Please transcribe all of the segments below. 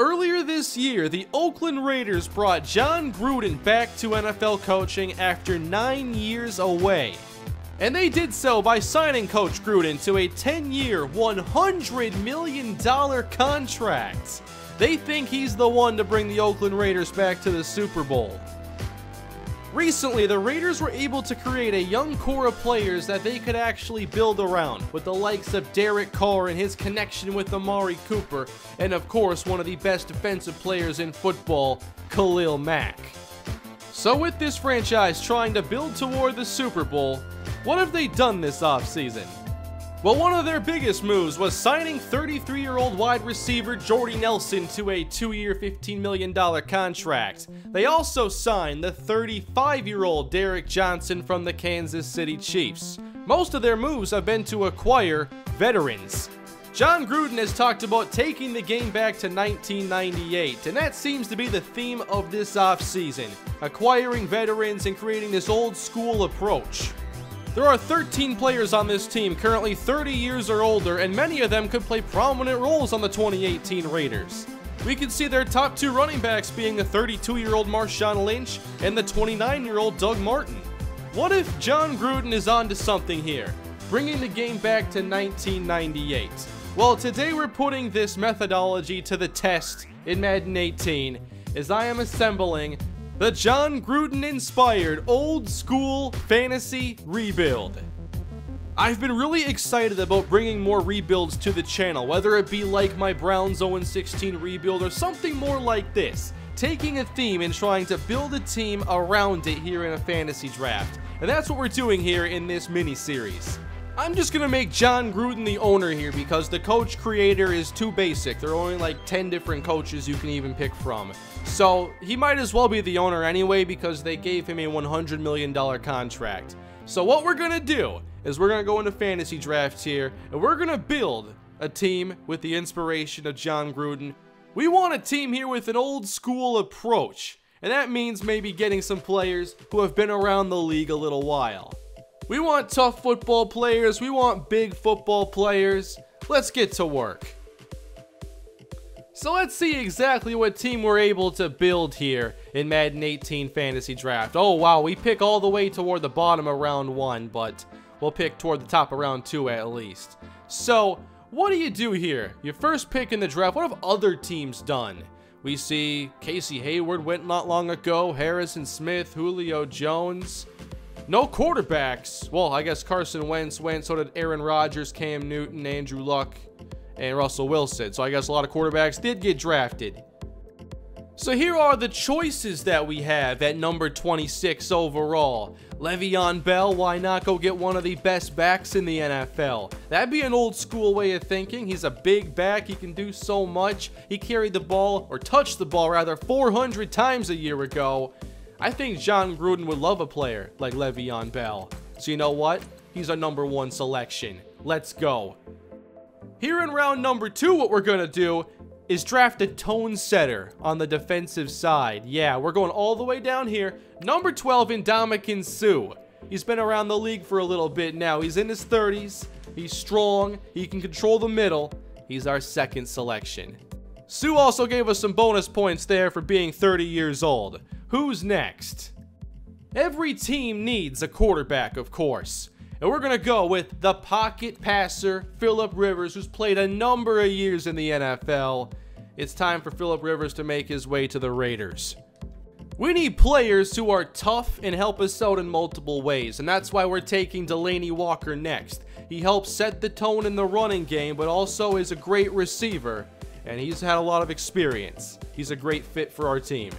Earlier this year, the Oakland Raiders brought Jon Gruden back to NFL coaching after nine years away. And they did so by signing Coach Gruden to a 10 year, $100 million contract. They think he's the one to bring the Oakland Raiders back to the Super Bowl. Recently, the Raiders were able to create a young core of players that they could actually build around, with the likes of Derek Carr and his connection with Amari Cooper, and of course, one of the best defensive players in football, Khalil Mack. So, with this franchise trying to build toward the Super Bowl, what have they done this offseason? Well, one of their biggest moves was signing 33 year old wide receiver Jordy Nelson to a two year, $15 million contract. They also signed the 35 year old Derrick Johnson from the Kansas City Chiefs. Most of their moves have been to acquire veterans. Jon Gruden has talked about taking the game back to 1998, and that seems to be the theme of this offseason acquiring veterans and creating this old school approach. There are 13 players on this team currently 30 years or older, and many of them could play prominent roles on the 2018 Raiders. We can see their top two running backs being the 32 year old Marshawn Lynch and the 29 year old Doug Martin. What if Jon Gruden is onto something here, bringing the game back to 1998? Well, today we're putting this methodology to the test in Madden 18 as I am assembling the Jon Gruden inspired old school fantasy rebuild. I've been really excited about bringing more rebuilds to the channel, whether it be like my Browns 0-16 rebuild or something more like this, taking a theme and trying to build a team around it here in a fantasy draft. And that's what we're doing here in this mini-series. I'm just gonna make Jon Gruden the owner here because the coach creator is too basic. There are only like 10 different coaches you can even pick from. So he might as well be the owner anyway because they gave him a $100 million contract. So what we're gonna do is we're gonna go into fantasy drafts here and we're gonna build a team with the inspiration of Jon Gruden. We want a team here with an old school approach. And that means maybe getting some players who have been around the league a little while. We want tough football players. We want big football players. Let's get to work. So let's see exactly what team we're able to build here in Madden 18 Fantasy Draft. Oh wow, we pick all the way toward the bottom of round 1, but we'll pick toward the top of round 2 at least. So, what do you do here? Your first pick in the draft, what have other teams done? We see Casey Hayward went not long ago, Harrison Smith, Julio Jones, no quarterbacks. Well, I guess Carson Wentz went, so did Aaron Rodgers, Cam Newton, Andrew Luck, and Russell Wilson. So I guess a lot of quarterbacks did get drafted. So here are the choices that we have at number 26 overall. Le'Veon Bell, why not go get one of the best backs in the NFL? That'd be an old school way of thinking. He's a big back, he can do so much. He carried the ball, or touched the ball rather, 400 times a year ago. I think Jon Gruden would love a player like Le'Veon Bell. So you know what? He's our number one selection. Let's go. Here in round number two, what we're going to do is draft a tone setter on the defensive side. Yeah, we're going all the way down here. Number 12 in Ndamukong Suh. He's been around the league for a little bit now. He's in his 30s. He's strong. He can control the middle. He's our second selection. Suh also gave us some bonus points there for being 30 years old. Who's next? Every team needs a quarterback, of course. And we're going to go with the pocket passer, Philip Rivers, who's played a number of years in the NFL. It's time for Philip Rivers to make his way to the Raiders. We need players who are tough and help us out in multiple ways, and that's why we're taking Delanie Walker next. He helps set the tone in the running game, but also is a great receiver, and he's had a lot of experience. He's a great fit for our team.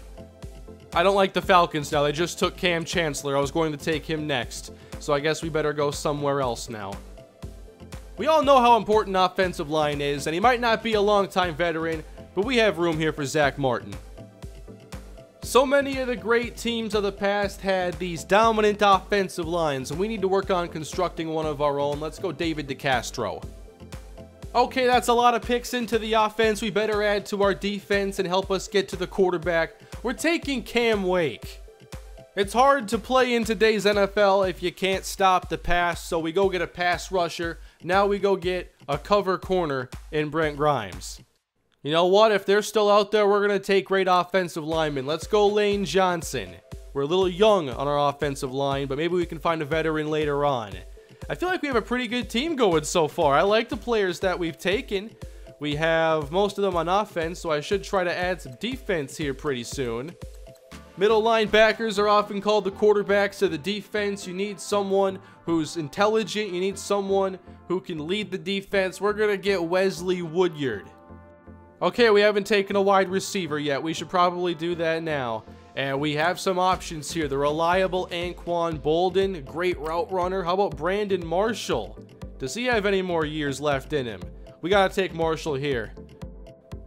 I don't like the Falcons now. They just took Kam Chancellor. I was going to take him next. So I guess we better go somewhere else now. We all know how important offensive line is, and he might not be a longtime veteran, but we have room here for Zack Martin. So many of the great teams of the past had these dominant offensive lines, and we need to work on constructing one of our own. Let's go David DeCastro. Okay, that's a lot of picks into the offense. We better add to our defense and help us get to the quarterback. We're taking Cam Wake. It's hard to play in today's NFL if you can't stop the pass, so we go get a pass rusher. Now we go get a cover corner in Brent Grimes. You know what? If they're still out there, we're going to take great offensive linemen. Let's go Lane Johnson. We're a little young on our offensive line, but maybe we can find a veteran later on. I feel like we have a pretty good team going so far. I like the players that we've taken. We have most of them on offense, so I should try to add some defense here pretty soon. Middle linebackers are often called the quarterbacks of the defense. You need someone who's intelligent. You need someone who can lead the defense. We're going to get Wesley Woodyard. Okay, we haven't taken a wide receiver yet. We should probably do that now. And we have some options here. The reliable Anquan Boldin, great route runner. How about Brandon Marshall? Does he have any more years left in him? We got to take Marshall here.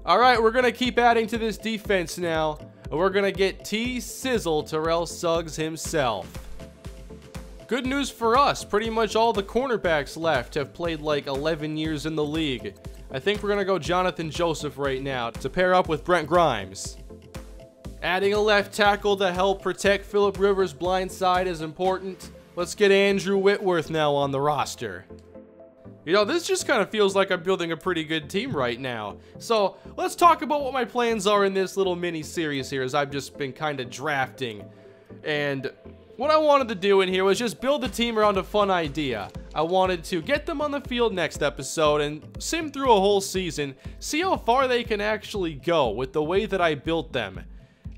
All right, we're going to keep adding to this defense now. And we're going to get T Sizzle Terrell Suggs himself. Good news for us. Pretty much all the cornerbacks left have played like 11 years in the league. I think we're going to go Johnathan Joseph right now to pair up with Brent Grimes. Adding a left tackle to help protect Philip Rivers' blind side is important. Let's get Andrew Whitworth now on the roster. You know, this just kind of feels like I'm building a pretty good team right now. So, let's talk about what my plans are in this little mini-series here as I've just been kind of drafting. And what I wanted to do in here was just build the team around a fun idea. I wanted to get them on the field next episode and sim through a whole season, see how far they can actually go with the way that I built them.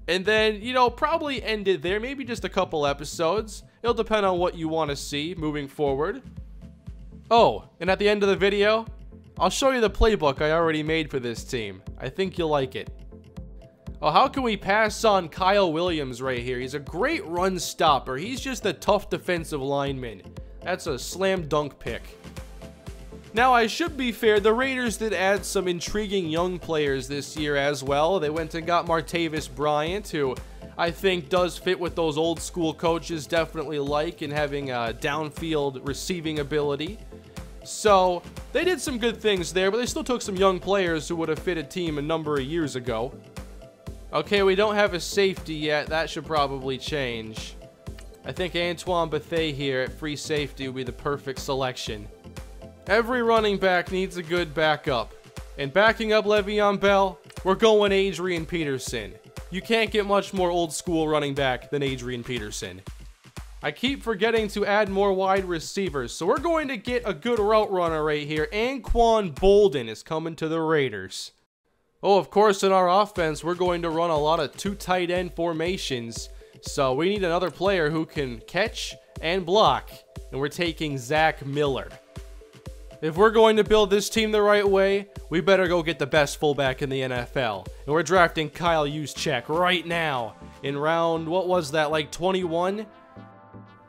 And then, you know, probably end it there, maybe just a couple episodes. It'll depend on what you want to see moving forward. Oh, and at the end of the video, I'll show you the playbook I already made for this team. I think you'll like it. Oh, how can we pass on Kyle Williams right here? He's a great run stopper. He's just a tough defensive lineman. That's a slam dunk pick. Now, I should be fair, the Raiders did add some intriguing young players this year as well. They went and got Martavis Bryant, who I think does fit what those old school coaches definitely like in having a downfield receiving ability. So, they did some good things there, but they still took some young players who would have fit a team a number of years ago. Okay, we don't have a safety yet. That should probably change. I think Antoine Bethea here at free safety would be the perfect selection. Every running back needs a good backup. And backing up Le'Veon Bell, we're going Adrian Peterson. You can't get much more old school running back than Adrian Peterson. I keep forgetting to add more wide receivers, so we're going to get a good route runner right here. Anquan Boldin is coming to the Raiders. Oh, of course, in our offense, we're going to run a lot of two tight end formations. So we need another player who can catch and block. And we're taking Zach Miller. If we're going to build this team the right way, we better go get the best fullback in the NFL. And we're drafting Kyle Juszczyk right now in round, what was that, like 21?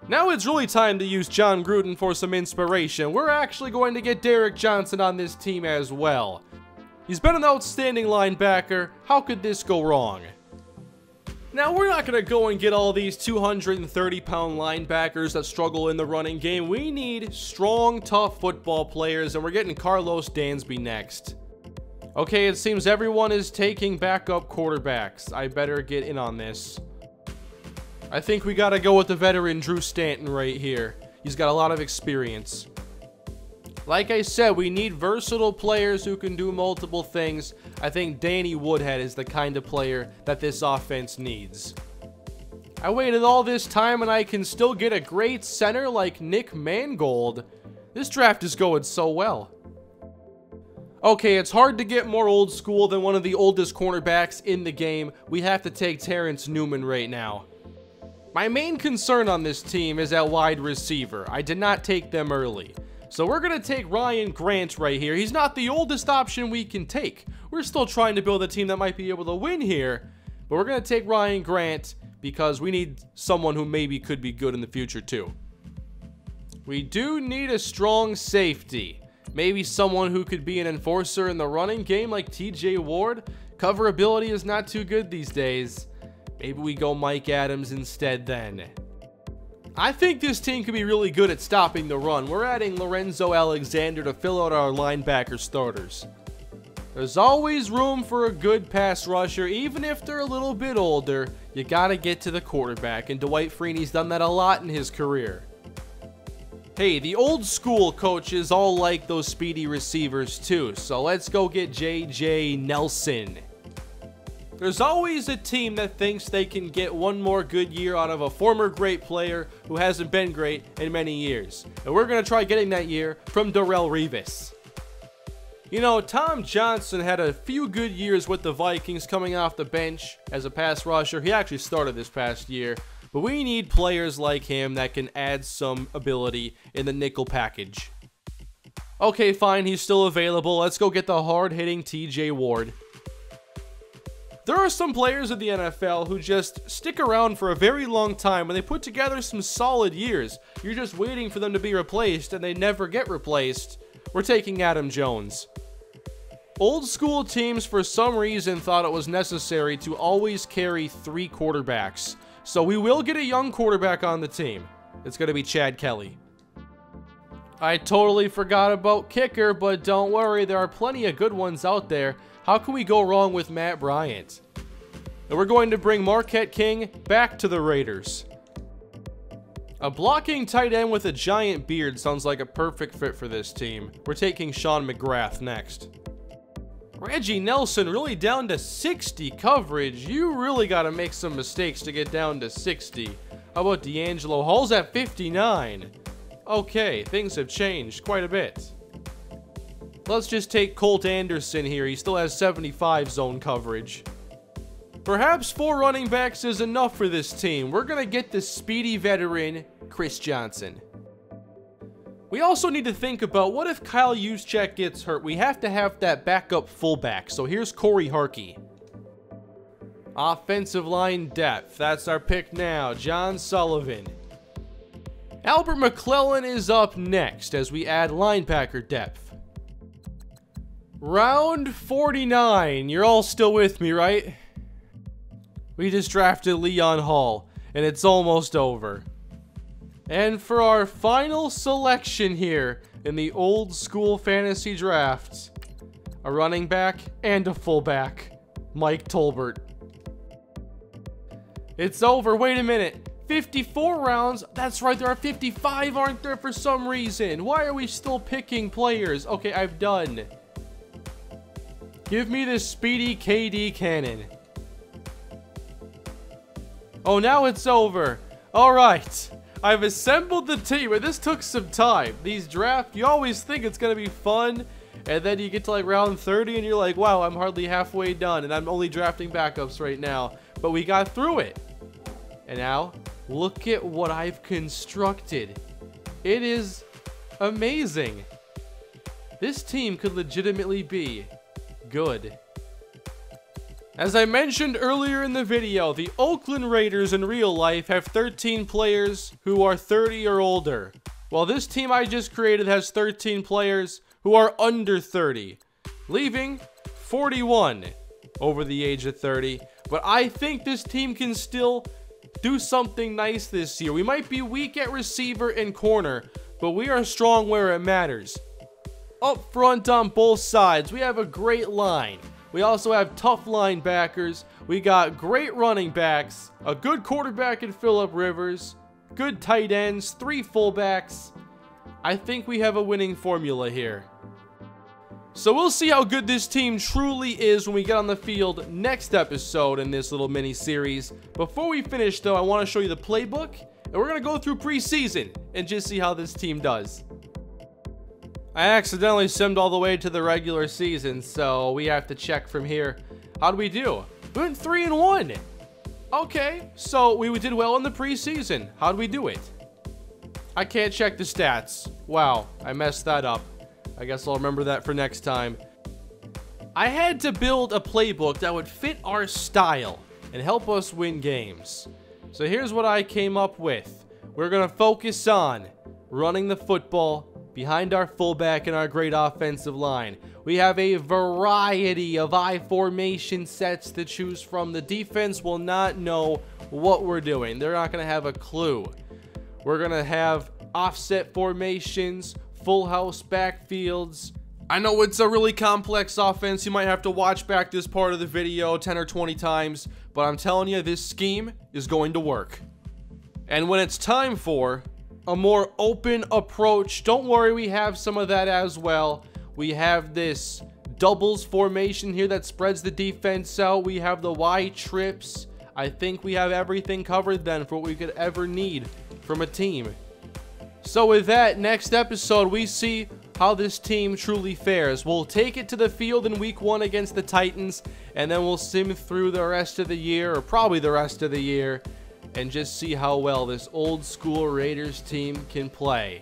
Now it's really time to use Jon Gruden for some inspiration. We're actually going to get Derrick Johnson on this team as well. He's been an outstanding linebacker. How could this go wrong? Now, we're not going to go and get all these 230-pound linebackers that struggle in the running game. We need strong, tough football players, and we're getting Carlos Dansby next. Okay, it seems everyone is taking backup quarterbacks. I better get in on this. I think we got to go with the veteran Drew Stanton right here. He's got a lot of experience. Like I said, we need versatile players who can do multiple things. I think Danny Woodhead is the kind of player that this offense needs. I waited all this time and I can still get a great center like Nick Mangold. This draft is going so well. Okay, it's hard to get more old school than one of the oldest cornerbacks in the game. We have to take Terrence Newman right now. My main concern on this team is at wide receiver. I did not take them early. So we're going to take Ryan Grant right here. He's not the oldest option we can take. We're still trying to build a team that might be able to win here. But we're going to take Ryan Grant because we need someone who maybe could be good in the future too. We do need a strong safety. Maybe someone who could be an enforcer in the running game like TJ Ward. Cover ability is not too good these days. Maybe we go Mike Adams instead then. I think this team could be really good at stopping the run. We're adding Lorenzo Alexander to fill out our linebacker starters. There's always room for a good pass rusher, even if they're a little bit older. You gotta get to the quarterback, and Dwight Freeney's done that a lot in his career. Hey, the old school coaches all like those speedy receivers too, so let's go get JJ Nelson. There's always a team that thinks they can get one more good year out of a former great player who hasn't been great in many years. And we're going to try getting that year from Darrelle Revis. You know, Tom Johnson had a few good years with the Vikings coming off the bench as a pass rusher. He actually started this past year. But we need players like him that can add some ability in the nickel package. Okay, fine, he's still available. Let's go get the hard-hitting TJ Ward. There are some players in the NFL who just stick around for a very long time and they put together some solid years. You're just waiting for them to be replaced and they never get replaced. We're taking Adam Jones. Old school teams for some reason thought it was necessary to always carry three quarterbacks. So we will get a young quarterback on the team. It's going to be Chad Kelly. I totally forgot about kicker, but don't worry, there are plenty of good ones out there. How can we go wrong with Matt Bryant? And we're going to bring Marquette King back to the Raiders. A blocking tight end with a giant beard sounds like a perfect fit for this team. We're taking Sean McGrath next. Reggie Nelson really down to 60 coverage. You really got to make some mistakes to get down to 60. How about DeAngelo Hall's at 59? Okay, things have changed quite a bit. Let's just take Colt Anderson here. He still has 75 zone coverage. Perhaps four running backs is enough for this team. We're going to get the speedy veteran, Chris Johnson. We also need to think about what if Kyle Juszczyk gets hurt? We have to have that backup fullback. So here's Cory Harkey. Offensive line depth. That's our pick now. John Sullivan. Albert McClellan is up next as we add linebacker depth. Round 49. You're all still with me, right? We just drafted Leon Hall, and it's almost over. And for our final selection here in the old school fantasy drafts, a running back and a fullback, Mike Tolbert. It's over. Wait a minute. 54 rounds? That's right, there are 55, aren't there, for some reason? Why are we still picking players? Okay, I've done. Give me this speedy KD Cannon. Oh, now it's over. All right. I've assembled the team, and this took some time. These drafts, you always think it's going to be fun, and then you get to like round 30, and you're like, wow, I'm hardly halfway done, and I'm only drafting backups right now. But we got through it. And now, look at what I've constructed. It is amazing. This team could legitimately be good. As I mentioned earlier in the video, the Oakland Raiders in real life have 13 players who are 30 or older, while this team I just created has 13 players who are under 30, leaving 41 over the age of 30. But I think this team can still do something nice this year. We might be weak at receiver and corner, but we are strong where it matters. Up front on both sides, we have a great line. We also have tough linebackers. We got great running backs, a good quarterback in Philip Rivers, good tight ends, three fullbacks. I think we have a winning formula here. So we'll see how good this team truly is when we get on the field next episode in this little mini series. Before we finish though, I want to show you the playbook and we're going to go through preseason and just see how this team does. I accidentally simmed all the way to the regular season, so we have to check from here. How do we do? We went 3 and 1. Okay, so we did well in the preseason. How do we do it? I can't check the stats. Wow, I messed that up. I guess I'll remember that for next time. I had to build a playbook that would fit our style and help us win games. So here's what I came up with. We're going to focus on running the football, behind our fullback and our great offensive line. We have a variety of I formation sets to choose from. The defense will not know what we're doing. They're not going to have a clue. We're going to have offset formations, full house backfields. I know it's a really complex offense. You might have to watch back this part of the video 10 or 20 times, but I'm telling you, this scheme is going to work. And when it's time for a more open approach. Don't worry, we have some of that as well. We have this doubles formation here that spreads the defense out. We have the Y trips. I think we have everything covered then for what we could ever need from a team. So with that, next episode, we see how this team truly fares. We'll take it to the field in week one against the Titans, and then we'll sim through the rest of the year, or probably the rest of the year, and just see how well this old school Raiders team can play.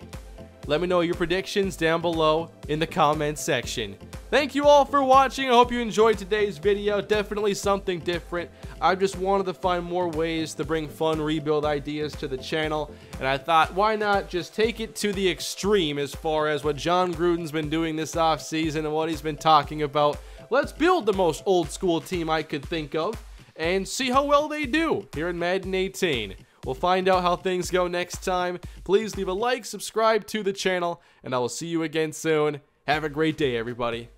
Let me know your predictions down below in the comments section. Thank you all for watching. I hope you enjoyed today's video. Definitely something different. I just wanted to find more ways to bring fun rebuild ideas to the channel. And I thought, why not just take it to the extreme as far as what Jon Gruden's been doing this offseason and what he's been talking about. Let's build the most old school team I could think of and see how well they do here in Madden 18. We'll find out how things go next time. Please leave a like, subscribe to the channel, and I will see you again soon. Have a great day, everybody.